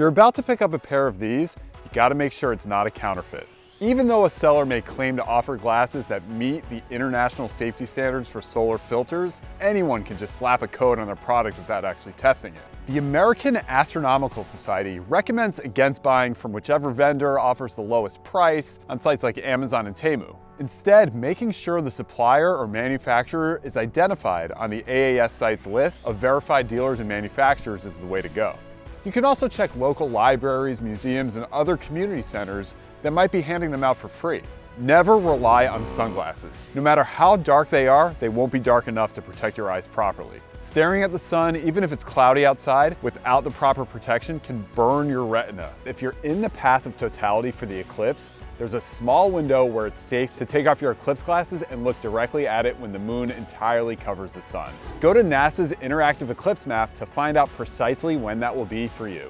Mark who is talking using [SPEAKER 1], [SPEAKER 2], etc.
[SPEAKER 1] you're about to pick up a pair of these, you gotta make sure it's not a counterfeit. Even though a seller may claim to offer glasses that meet the international safety standards for solar filters, anyone can just slap a code on their product without actually testing it. The American Astronomical Society recommends against buying from whichever vendor offers the lowest price on sites like Amazon and Temu. Instead, making sure the supplier or manufacturer is identified on the AAS site's list of verified dealers and manufacturers is the way to go. You can also check local libraries, museums, and other community centers that might be handing them out for free. Never rely on sunglasses. No matter how dark they are, they won't be dark enough to protect your eyes properly. Staring at the sun, even if it's cloudy outside, without the proper protection can burn your retina. If you're in the path of totality for the eclipse, there's a small window where it's safe to take off your eclipse glasses and look directly at it when the moon entirely covers the sun. Go to NASA's interactive eclipse map to find out precisely when that will be for you.